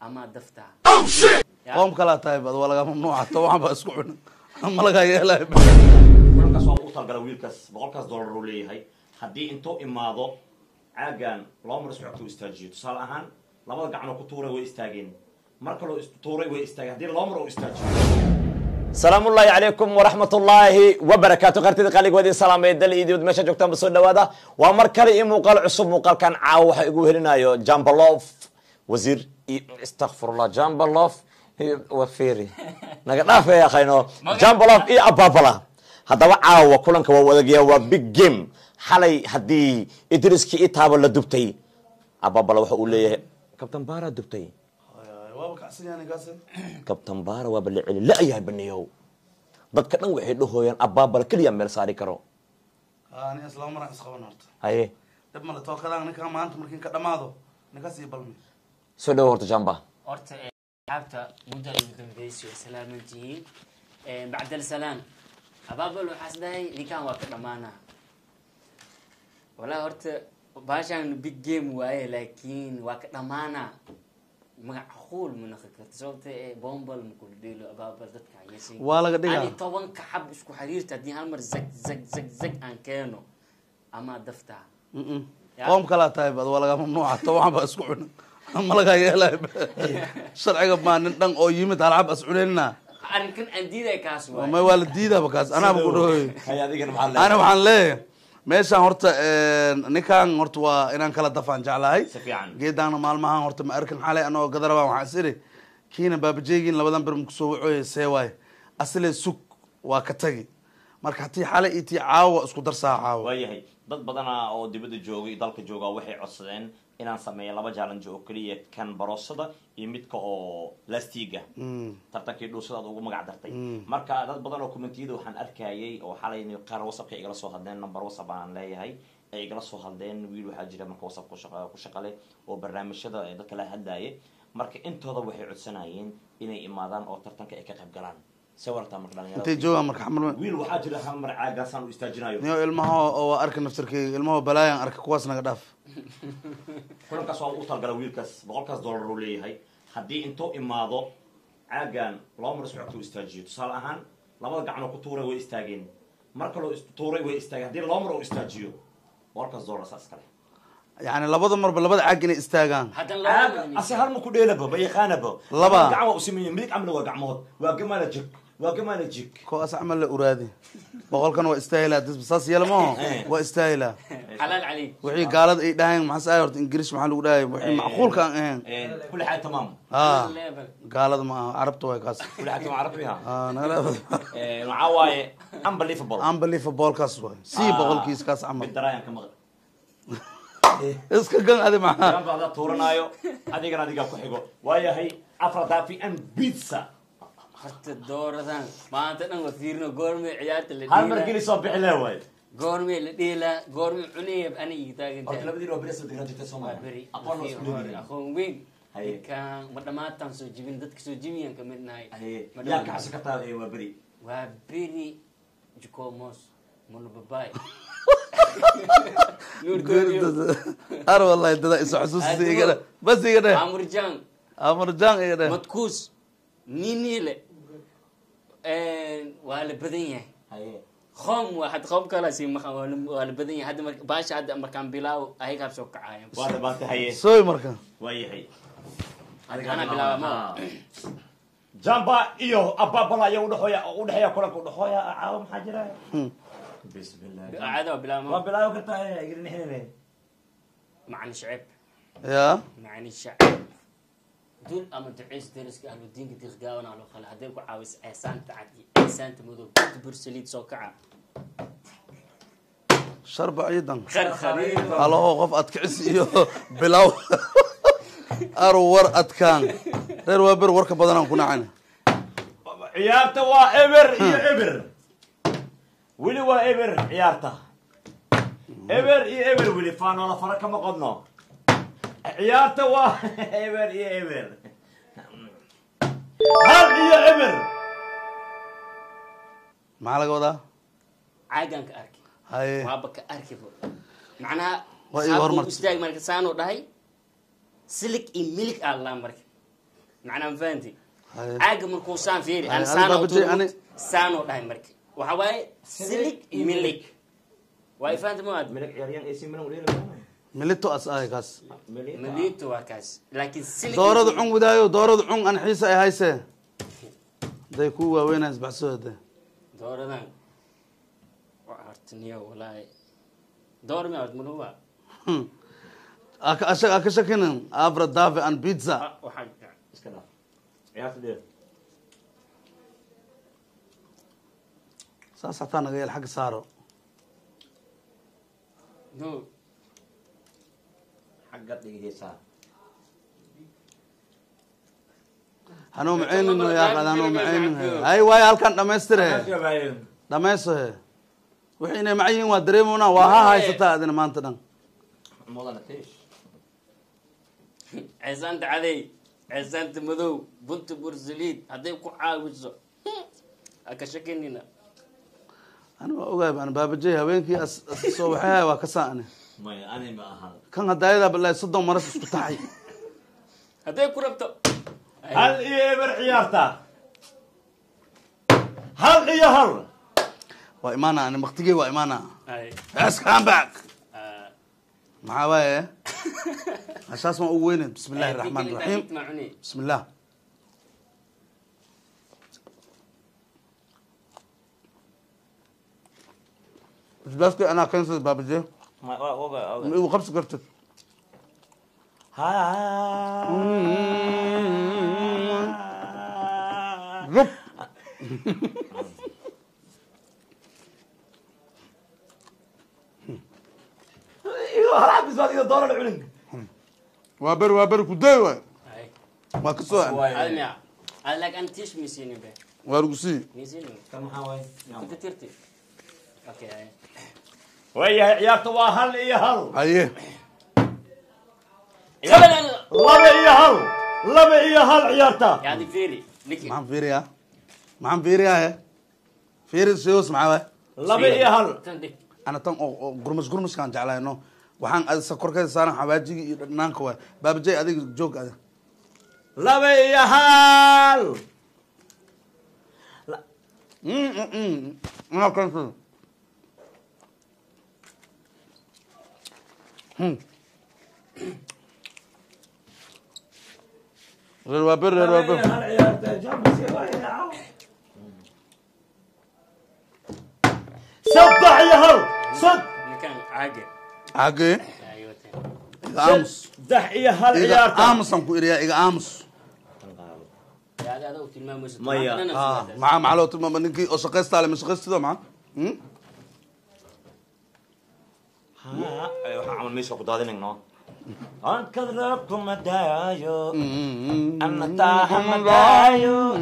ama daftaa qoom kalaa tahay bad waa laga mamnuuca toban baa isku cuna ma laga yeelay. Kulankaas waa ugu talgala wiilkaas boqolkaas dollar uu leeyahay. Haddii intuu imaado caagan laba mar isxogta u istaajiyo. Tusaale ahaan labada gacanoo ku tuuray way istaageen. Mar kaloo tuuray way istaageen. Haddii laba mar oo istaajiyo. Salaamu ullaahi calaykum waraxmat ullaahi wabarakaatu qartida qaaligoodii salaamay dal iyo dibad meesha joogtaanba soo dhawaada. Waa mar kale iyo muuqaal cusub muuqaalkan caawa waxa igu helinayo jambalof wasiir istakfirullah jambalof wafiri naga dhaafay akhayno jambalof iyo ababala haddaba caawa kulanka waa wadagaya waa big game xalay haddii idriskii itaaba la dubtay ababala waxa uu leeyahay kabtan baara dubtay kabtan baara waaba la celi la-yahay baniyow dadka dhan waxay dhahooyaan abaabala keliya meel saari karo haye dhib male tookadaan ninkaa maanta markiin ka dhamaado ninkaas iyo balmi soo dhawo horta jamba horta eh, asxaabta mudda ugu dambeysay way salaaman tihiin bacdal salaan abaabal waxaas dhahay ninkan waa ka dhamaana walaa horta baashaan big game waaye laakiin waa ka dhamaana magac quul ma naqi karta sababta ee bombal makula dheelo abaabal dadka hayasay Waa laga dhigaa. ani tobanka xab isku xiriirta haddii hal mar zag zag zag zag aan keeno ama daftaa qoom kalaa tahay bad waa laga mamnuuca toban baa isku cuna ma laga yeelay sharciga maa nin dhan oo yimid halcab as cunayna arrinkan aan diiday kaas waaye ma waa la diidaba kaas. Anaaba ku dhahoy ani waxaan leeyahay. Meeshaan horta ninkaan horta waa inaan kala dafaan jeclahay. Geedaana maalmahan horta ma arkin. Xalay anagoo gadarabaan waxaan is idhi kiina baabajeegiin labadan bir makusoo wacooye see waaye. Aslee sug waa ka tagi. Marka hatii xalay iyo tii caawa isku darsaa caawa. Waayahay. Dad badana oo dibadda jooga iyo dalka jooga waxay codsadeen inaan sameeyo laba challenge oo keliya kan baroosada iyo midka oo lastiga tartankii dhuusada ugu magac dartay. Marka dad badan oo commentiyada waxaan arkayay oo xalay qaar whatsappka igala soo hadleen number whatsapp aan leeyahay ay igala soo hadleen wiil waxaa jira marka whatsapp ku shaqa- ku shaqale oo barnaamijyada dadka la hadlayay marka intooda waxay codsanayeen inay imaadaan oo tartanka ay ka qayb galaan see warartaa marka intay dhalinyarada joogaan marka xamal wiil waxaa jira hal mar caagaasaan u istaajinayo niyo ilmaha oo waa arka naftarkeyga ilmaha balaayan arka kuwaas naga dhaaf. Kulankaas waa ugu talgala wiilkaas boqolkaas dollar uu leeyahay. Haddii intuu imaado caagan laba mar isxogta u istaajiyo. Tusaale ahaan labada gacanoo ku tuuray way istaageen. Mar kaloo tuuray way istaageen. Haddii laba mar oo istaajiyo boqolkaas dollar saas kale yani labada marba labada caag inay istaagaan. Haddana caag laba ase hal ma ku dheelaba ma yaqaanaba Laba. gacan waa usimeeye midig camna waa gacmood. Waa gamaala jig kuwaas camal la uraadi? Boqolkan waa istaahilaa dis saas yeelmaho Eh. waa istaahilaa wixii gaalada ay dhahayn maxaa sa horta ingiriis maxaa lagu dhahay wixii macquulka aan ahayn. Xaal tamaam. Ah gaalada ma aha carabta waay kaas. Ah unbelievable. Unbelievable kaas waay. Sii boqolkiis kaas camal iska gan adi maxaa tuuranaayo adigana adigaa ku xigo. Waayahay afradaafi and pizza horta dooradan maanta dhan waa fiirino goormay ciyaarta la hal mar geli soo bixi lee waay goormay la dheelaa goormay cunayab aniga horta taagantaa labadiin waa beri soo degaan jirtay waa soomaaliya beri aqoon waa isku leeyihiin aqoon weyn ninkaan ma dhamaataan soo jibin dadka soo jibiyaan ka mid nahay waa beri waa beri jukomos munababai ar wallahi dada isu xasuusisa iga dheh bas iga dheh amurjang amarjaan iga dheh matkuus ninile waa la badan yahay. Qoom had qoom kala sii maqan waa la- badan yahay. Hadda baasha hadda markaan bilaaw ayagaa soo kacaayan waa dhabaatay haye. Sooy marka. Waayahay Anaa bilaaba ma jamba iyo ababala ayaa udhexooya udhexeeya kulanka udhexooya caawa maxaa jira? Bismillah caada waa waa bilaaba bilaabi kartaa macni shacib ya macni shacib dul ama duceys deriska ahlu diinka diqgaawan alo kale hadday ku caawis ceesaanta cad iyo ceesaanta madow inta bursaliid soo kaca. Sharba ciidan halaho qof adkicis iyo bilow aru war adkaan. Reer waa ber warka badanaan ku nacan ciyaarta waa eber iyo eber. Weli waa eber ciyaarta. Eber iyo eber weli faanoola fara kama qodno ciyaarta waa eber iyo eber. Hal iyo eber. Maxaa laga wadaa? Caagaan ka arki. Haye waaba ka arki bo macnaha Waa iga saabku hormartay. istaag marka saanuu dhahay silig iyo milig aa laa marka. Macnaa ma fahanti Haye. caaga markuu saan fiiri Haye, aan ani saan baabajey, ani- saanoo dhahay marka. Waxa waaye silig milig. Waa ifahanta ma aad milig ciyaaryan AC Milan milito as ahay kaas. Milito? Waa kaas. Laakiin silig doorada cun wadaayo doorada cun an xiisa ay haysee haday ku waaweynaa isbaxsoo hade dooradan waa hartiniyo walaahi door mi aad maluwa aka shakinin abra dave and pizza. Waxaa iska dhaaf ciyaarta dheer saas hataa naga yeel xagga saaro. No xagga dhigaysaa hanuu macaynino yaaqad hanuu macaynino hay waayo halkan dhamaystir he dhamayso he wixii inay macan yihiin waa dareemona waa ha haysataa adina maanta dhan. Ceesaanta caday ceesaanta madow bunta bursaliid hadday ku caawiso. Haka shakinina ani waa ogaay baan baabajey as soo waxay waa ka saani kan hadaayadaa balaa soddon maras isku taxay hadday ku rabto. Hal iyo eber ciyaarta. Hal iyo hal. Waa imaana ani maktigey waa imaana back. Ah, maxaa waaye? Hashaas waan ugu weyneed bismi illahi raxmaan raxiim bismi illah basbaaska anaa kensada baabaje igu qabsi kartid ha rub waa beri waa beri kuday waay. Ay, waa ka soo waa lagu sii Miisiinin. kan maxaa waay Inta tirti. Okay, ay. waayahay ciyaarta waa hal iyo hal haye laba iyo hal laba iyo hal ciyaarta Yaadi fiiri, maxaan fiiriyaa maxaan fiiriyaa he. Fiiri sheos maxaa waay laba iyo hal ana tan oo oo gurmus gurmuskaan jeclayno waxaan adisa korkeeda saaran xawaajigi iyo dhanaanka waay baabajey adiga joog ada laba iyo hal Mm, mm, mm. Anaa kensada Hmm. reer waa beri reer waa beri hal ciyaarta jambiska waayahay saddex iyo hal sad wate. iga aamus saddex iyo hal iga ciyaarta aamusaan ku iriyaa iga aamus. Maya. Ah, maxaa maxaa loo tilmaama ninkii oo shaqaystaale ma shaqaystido maxaa Hmm? Camal meesha ku daadinayno. Ankad rabkuma daayo. Ana taaha ma daayo.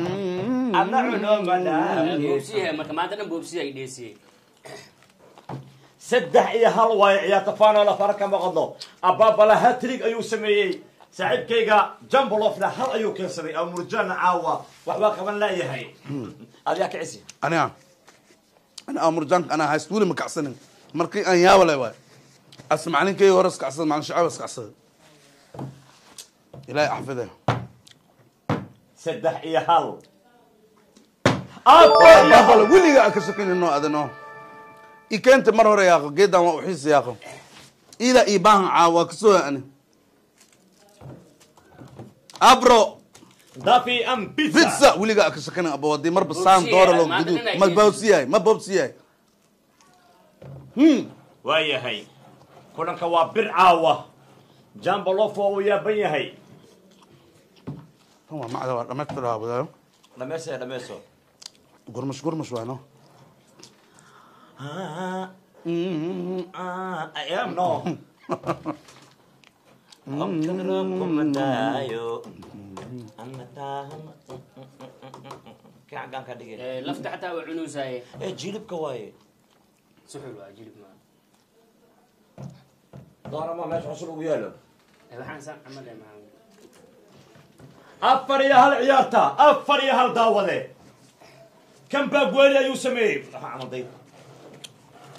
Ana cuno ma Boobsiyahay, marka maanta dhan boobsiya ay dheesiyey. saddex iyo hal waayo ciyaarta fanala fara kama qadno abaabala hatrig ayuu sameeyey. Saaxiibkayga jambolofna hal ayuu keensaday amurjana caawa. Waxbaa qaban laayahay adigaa kicisi aniga ana amurjaanka anaa hayst weli ma kacsanin. Markii aan yaaba leh waay as macalinkeyga hore iskacsada macalin shacab iskacsada ilaahay axfide saddex iyo hal baabala weliga aan ka shakinino adino i keenta mar hore yaaqo geedan waa uxiisa yaaqo ida ii baahan caawa waa ka soo ani abro pizza weliga aan ka shakinin abo haddii marba saan doora loo gudu ma geeso. boobsiyahay ma boobsiyahay hmm waayahay kulanka waa bir caawa. Jambolof waa uu yaaban yahay. Waa macda waa dhamaystira wadaayo dhameeso dhameeso gurmash gurmash waay no I am no. dhigay. Eh, lafta xataa waa cunuusaaye. ee jilibka waaye. Suxul waa jilib maa. Doorama meesha cusub ugu yaalo saan afar iyo hal ciyaarta afar iyo hal daawade. Kan baagweeli ayuu sameeyey.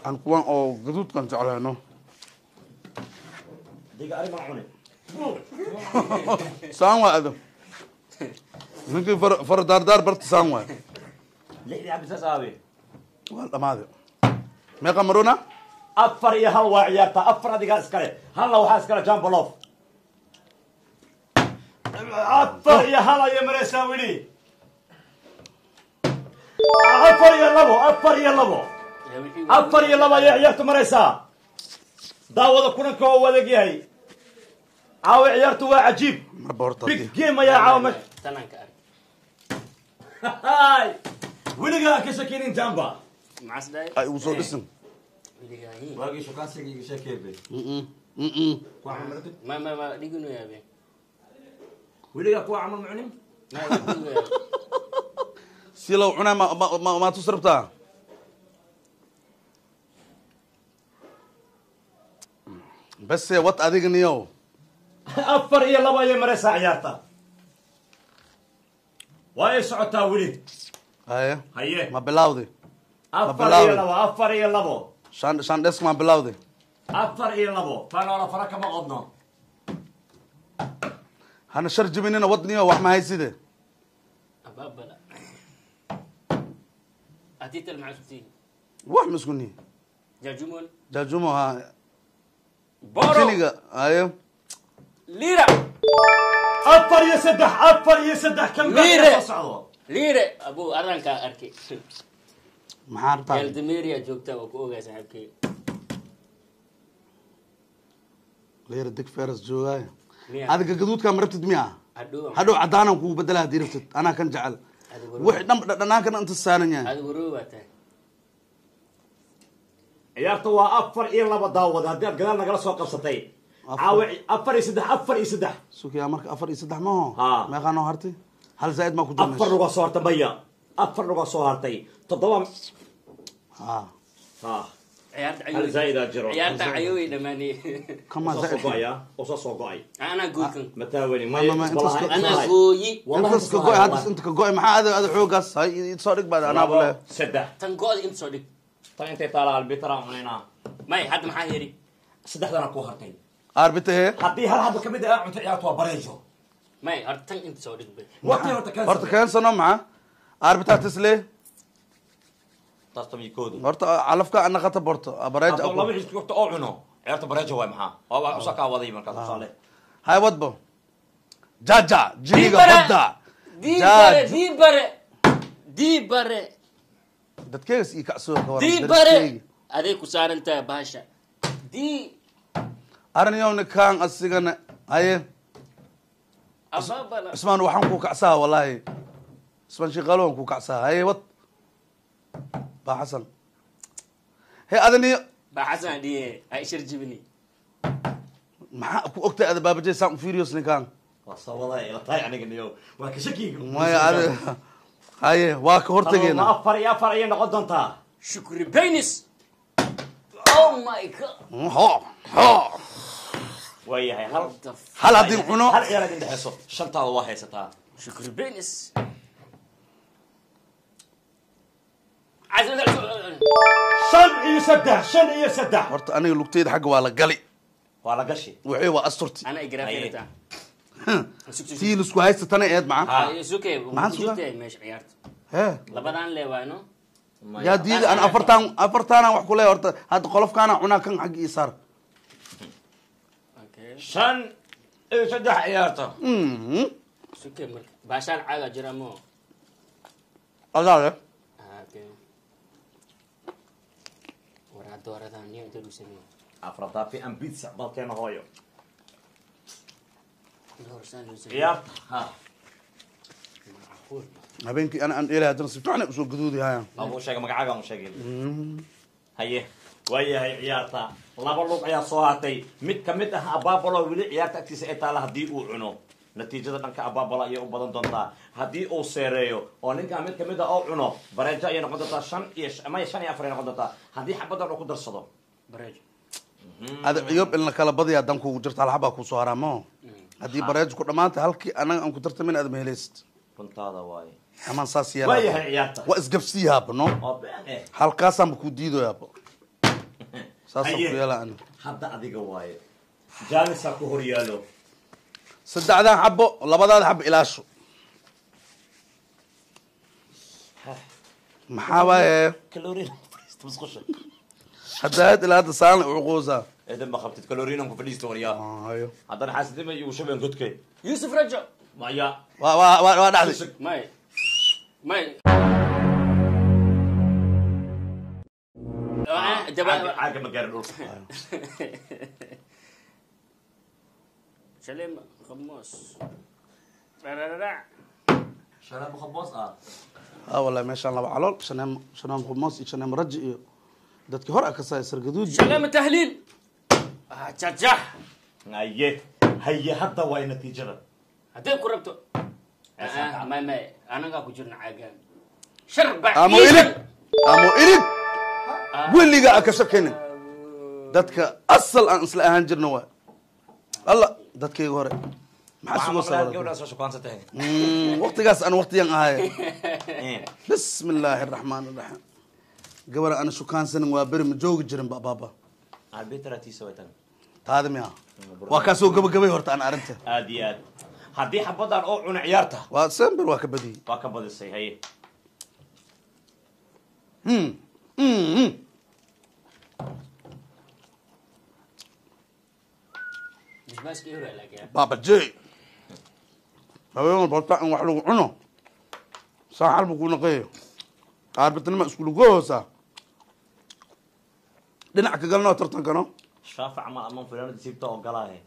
Aan kuwan oo gaduudkan cuni saan waa ado ninkii far- far daardaar bartisaan waay waa. Dhamaaday meeqa maruna afar iyo hal waa ciyaarta. Afar adigaa iskale. Halna waxaa iskale jambolof afar iyo hal ayay maraysaa weli afar iyo labo afar iyo labo. Afar iyo labo ayay ciyaartu maraysaa. Daawada kulanka oo wadag yahay. Caawa ciyaartu waa cajiib. Big game ayaa caawa weligaa ka shakinin jamba weligaa kuwa camal yaabe si low cunaa ma ma- ma ma tus rabtaa bese wat adiga niyow afar iyo labo ayay maraysaa ciyaarta waa ay socotaa weli haye ma bilawdi afar iyo labo afar iyo labo shan shan desk ma bilawdi. Afar iyo labo. Fanoola fara kama qodno. Hana shar jibinina wad niyo wax ma hayside? Wax ma isku nihi jajumon. Jajumo ha. Boro kiniga haye lira afar iyo saddex afar iyo saddex kan socdo? Lire abu arrankaa arkay maxaa rabtaa dig feras joogaayo adiga gaduudkaa ma rabtid miya hadhow cadaanan kugu bedela haddii rabtid. Anaa kan jecel. Adiga wixii dhan dhanaankan inta saaran yahay. Ciyaarta waa afar iyo labo daawad haddii aad gadaal nagala soo qabsatay. Afar. caawa afar iyo saddex afar iyo saddex. Sukiyaa marka afar iyo saddex maho Ha. meeqaa noo hartay? Hal zaaid maa ku afar lugaa soo hartay maya. Afar lugaa soo hartay. Toddoba inta ka goy maxaa ada ada xoogaas soo dhig baad anaa bule saddex tan go-da inta soo dhig tan intay taala albitara cunaynaa may hadda maxaa yeri. Saddexdana ku hartay arbita he? Haddii hal hadba ka mid ah cunto ciyaartu waa bareejo. May horta tan inta soo dhig horta keensano maxa. Arbita tisle horta calafka anaqata borto abareej hadduu laba xisbi horta oo cuno ciyaarta bareejo waay maxaa? Waa waa usa kaa waday markaas tusaale. Hay wadbo. Jaja Dibare. badda dii bare Jaaj. dii bare dii bare dadkeegas ii kacsoo ka waran dii dadkeyga. bare aday ku saaran tahay bahasha? Dii. Arniyowna kaan asigana haye. Cismaan waxaan ku kacsaa wallahi cismaan shiqaalo waan ku kacsaa haye wad baa xasan he adaniyo baa xasan dhiye ha ishar jibini maxaa ku ogtahay ada baabajay saan u furious ninkaan haye waa ka ma hortageena afar iyo afar ayay noqon doontaa shukri baynis oh my god ho ho waayahay hal hal haddii cuno hal ciyaar idin dhexeyso shantaada waa haysataa shukri baynis shan iyo saddex shan iyo saddex. Horta aniga lugteyda xagga waa la gali. Waa la gashi. Wixii waa asturti. Tii lisku haysatana eed maca suke Maxaan sugaa? jirtay meesha ciyaarta. He. Labadan leewaayno yaa diida an afartaan afartaana wax kule horta hadda qolofkaana cunaa kan xagga ii saar. Okay. Shan iyo saddex ciyaarta. Mhm. marka. Baashaan caaga jira mo adaa le Ah, okay an pizza balkeena hooyo habeenkii ana aan dheelay haddana si fiican u soo gaduudi hayaan abuu sheegay magacaaga aan sheegay. Haye waayahay ciyaarta. Laba lug ayaa soo hartay mid ka mid ah abaabalo weli ciyaarta agtiisa ay taala haddii uu cuno natiijada dhanka abaabalo ayay u badan doontaa. Haddii uu seereeyo oo ninkaa mid ka mid ah oo cuno bareejo ayay noqon doontaa shan iyo maya shan iyo afar ay noqon doontaa. Haddii xabadan uu ku darsado? Bareejo. Ada ciyob in la kala badiyaa dan kugu jirta hal xabaa kuusoo haraamo. Haddii bareejo ku dhammaantay halkii anaga aan ku tartamin aad ma helaysid runtaada waaye. Amaan saas yeelaa waayahay ciyaarta. Waa isgabsiyaaba no? Oo been eh. Halkaasaanba kuu diidoyaaba saasaan ku yeelaa ani hadda adiga waaye. Jaanisaa ku hor yaalo صدعنا حبو ولا بدنا حب إلى شو محاوة إيه؟ كالورين تمسخش حتى هاد إلى هذا صان عقوزة إذا ما خبت كالورين في الليست آه أيوة. هذا أنا حاسس دم يوشي من قدك يوسف رجع. مايا. وا وا وا وا نعدي ماي. ماي. آه، آه، عاقب Shanaab khaboos ah. Aa wallahi meeshaan laba calool. Shaneem shaneem khumuus iyo shaneem raji iyo dadkii hor akasay sargaduud. Salim tahliil Ah, jajah haye haye hadda waa natiijada. Hadday ku rabto. Ah, may may. Anagaa ku jirna caagaan. Shar baa amo ilig amo ilig weliga a ka shakenin dadka asal aan isla ahaan jirna waay alla dadkayga hore. Maxaa waxaa sugoo maqlaad sabada gabadhaas soo shukaansantahay waqtigaas aan waqtiyan ahay. Bismi illaahi araxmaan iraxiim gabar aan shukaansanin waa beri ma joogi jirin ba baaba arbitratisa way tan taadi miya waa kaasoo gabagabay horta aan arrinta. Aad iyo aad. Haddii xabadan oo cuna ciyaarta. Waa sember waa ka badiyey waa ka badisay haye haween walba horta in wax lagu cuno? Saa xalbu ku naqeeyo. Qaarbitnima iskulugo hoosaa dhinac ka galnoo tartankano shaafac ma aman filanada siibta oo galaahe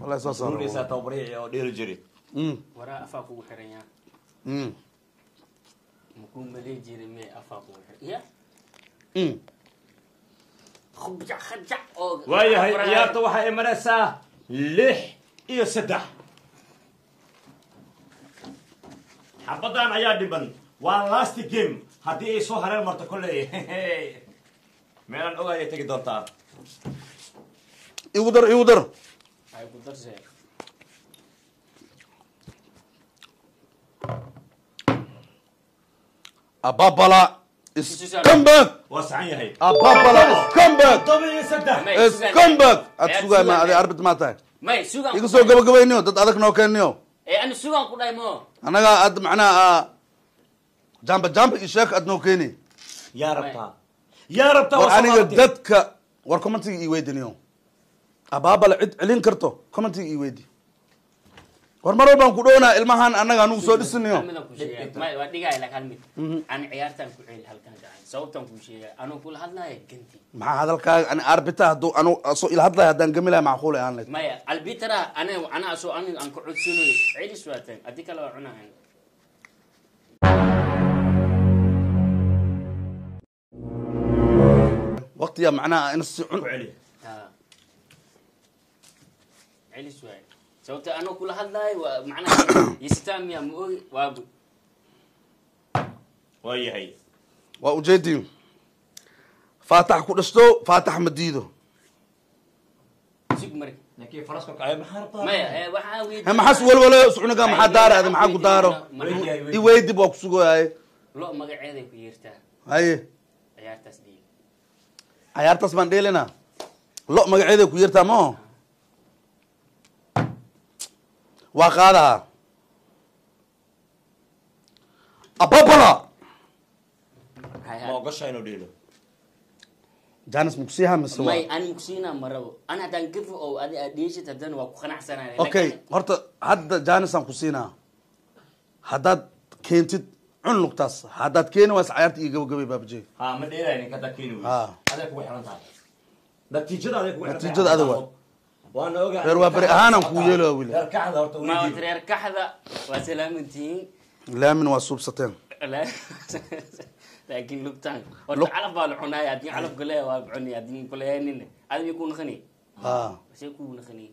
wallahi saas ruuleysaa tababariici oo dheeli jiri. Mm, waraa afaa kugu xiran yaa. Mm, malay jiray mee afaa kugu xiran. Ya mm. waayahay ciyaarta waxay imanaysaa lix iyo saddex xabadan ayaa dhiban waa last game. Haddii ay soo hareen marto kolley meelaan ogaayay tegi doontaa. Igu dar igu dar. Ababala iga soo gabagabayniyo dad adag noo keeniyo ee ani sugan ku dhahay mo. Annaga ad macnaha jamba jamba iyo sheek ad noo keeni war aniga dadka war commentiga ii weydiniyo abaabala cid celin karto commentiga ii weydi war mar walbaan ku dhownaa ilmahan annaga anugu soo dhisinayo. Ganti. Maxaa hadalkaaga? Arbita hadduu anu soo ila hadlaya haddaan gami lahay macquul aan lahayd maya albitara ana ana aan ku codsanayo celis waatan haddii kale waa cunahan waqtiga macnaha in si cun celis waay sababta anuu kula hadlayo waa macnaha yisitaan miya ma ogi waagu. Waa yahay. Waa ujeedii faatax ku dhashto faatax ma diido. Mari. Maya maxaas walwalo iscunuga maxaa daara adi maxaa ku daaro? i weydib waa kusugoyaye lo magaceeday ku yeertaa. Haye. Cayaartaas baan dheelina. Lo magaceeda ku yeertaa mao waa qaadaha ababala ma ogasha inuu dhiilo janis makusiiha mise may ani kusiinaa marabo ani haddaan gafo oo adi aad dheeshid haddana waa ku qanacsanaya okay horta hadda janisaan ku siinaa haddaad keentid cun lugtaas haddaad keeni waas cayaarta iyo gabagabay baabajey ha ma dheelay ninka haddaa keeni Ha. weyse aday kugu xiran tahay natiijada aday kugu xiran tahay Natiijada adiga waa. Waana ogaa Reer waa beri ahaanaan kuu yeelaya weli. reer kacda horta ma weydiiyo. reer kaxda waa salaamantihiin laamin waa suubsateen. Laakiin lugtaan. Horta Lug- calaf baa la cunaaya haddii calaf gale waa cuni. Haddii kuleyanin adi may kuu naqani ha see kuu naqani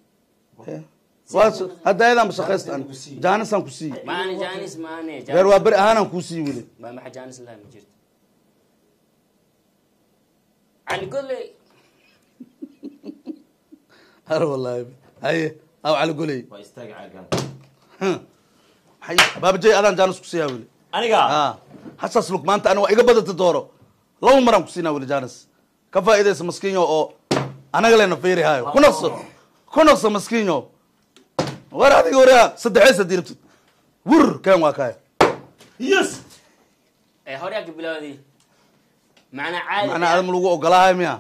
waa hadda ayadaan bashaqaysta an jaanisaan ku siiye maani janis maane reer waa beri ahaanaan kuu siiye weli. Ma maxa janis laha ma jirto? Cali golley har wallahi. Haye aw cali goley. Waa istaaga caagan maxay baabajey adaan jaanis ku siiyaa weli. Aniga? Ha. Hasaas lug maanta ani waa iga badata dooro. Laba maraan ku siinaa weli jaanis ka faa'iidaysa maskiinyo oo anaga lena fiiri hayo ku naqso ku naqso maskiinyo. War adiga waraa saddexeys haddii rabtid wur keen waa kaya yes! Ee horeyaa ka bilowday macnaa caadi macnaa adam lagu ogolaahay miya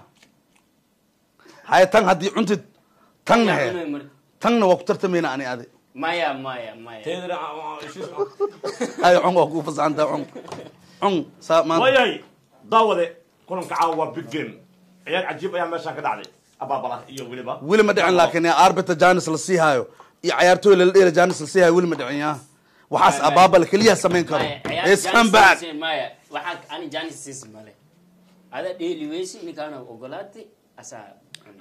haye tan haddii cuntid tanna Yaa tanna waa ku tartamayna ani adi maya maya maya cun waa kuu fasaxantaa cun cun saa maanta waayahay daawade kulanka caawa waa big game ciyaar cajiib ayaa meeshaan ka dhacday abaabala iyo weliba weli ma dhicin laakiin arbiter janis la sii haayo iyo cayaartooy lala dheela janis la sii haayo weli ma dhicin ya waxaas abaabal keliya samayn karo Sisi, maya waxaa ani janis sis male ada dheeli weysi ninkaana ogolaatay asaa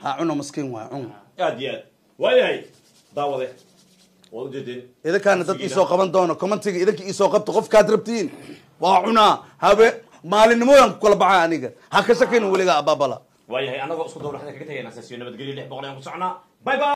ha cuno maskiin waay cun aad iyo aad waayahay daawade waad ujeedeen idinkaana dad iisoo qaban doono. Commentiga idinka iisoo qabta qofkaad rabtiin waa cunaa habe maalinimoodan ku kala baxa aniga. Ha ka shakayna weligaa abaabala waayahay annagoo isku dawlaxda kaga tagayna saasiyo nabadgelyo lix boqol ayaan ku socnaa bye bye